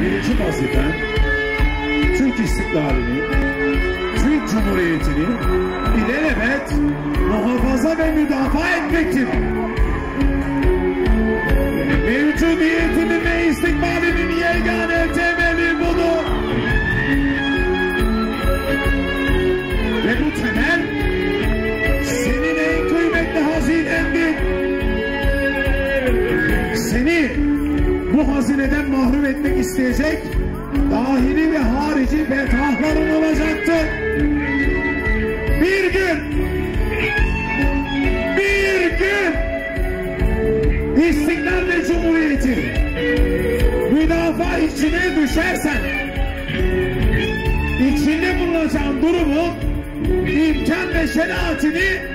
Birinci vazifen Türk istiklalini, Türk Cumhuriyeti'ni ilelebet muhafaza ve müdafaa etmektir. Mevcudiyetimin ve istikbalinin yegane temeli budur. Ve bu temel senin en kıymetli hazinendir. Seni bu hazineden mahrum etmek isteyecek dahili ve harici fethahların olacaktır. Bir gün, bir gün İstiklal ve Cumhuriyeti müdafaa içine düşersen içinde bulunacağın durumu imkan ve şeriatini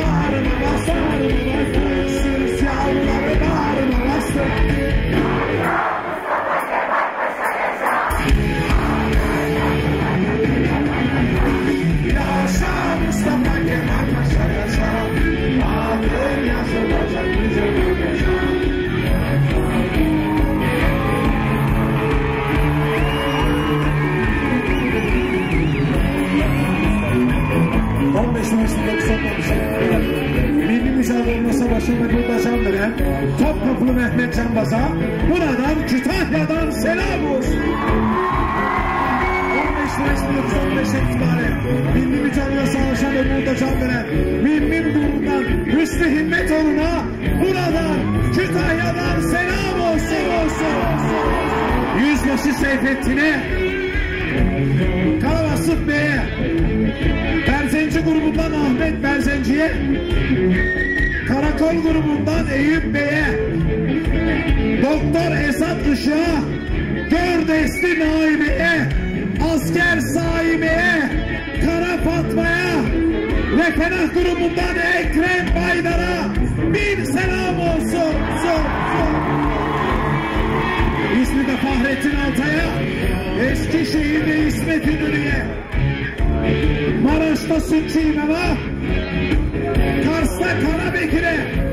I don't know 15 Mayıs 1990 Milli Mücadele Savaşı'nda burada can veren Topkapılı Mehmet Canbaz'a buradan Kütahya'dan selam olsun. 15 Mayıs 1915 itibaren Milli Mücadele Savaşı'nda burada can veren Milli Mücadele'den Hüsnü Himmetoğlu'na buradan Kütahya'dan selam olsun olsun. Yüzbaşı Seyfettin'e Karavasıf Bey'e Berzenci'ye Karakol grubundan Eyüp Bey'e. Doktor Esat Işık'a. Gördesti Naibe'ye. Asker Sahibe'ye. Kara Fatma'ya. Ve Fenah grubundan Ekrem Baydar'a bir selam olsun. Son, son. İzmir'de Fahrettin Altay'a Eskişehir'de İsmet İnönü'ye Maraş'ta Sütçü İmam'a Kars'ta Karabekir'e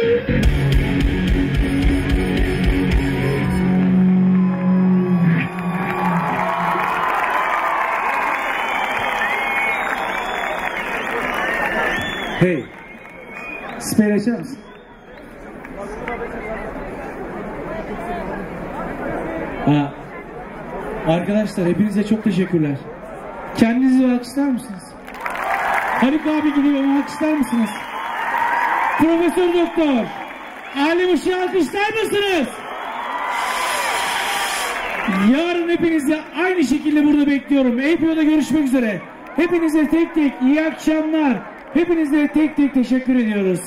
Hey, siper açar mısın? Ha. Arkadaşlar hepinize çok teşekkürler. Kendinizi alkışlar mısınız? Haluk abi gibi alkışlar mısınız? Profesör Doktor Ali Işık'ı alkışlar mısınız? Yarın hepinizi aynı şekilde burada bekliyorum. APO'da görüşmek üzere. Hepinize tek tek iyi akşamlar. Hepinize tek tek teşekkür ediyoruz.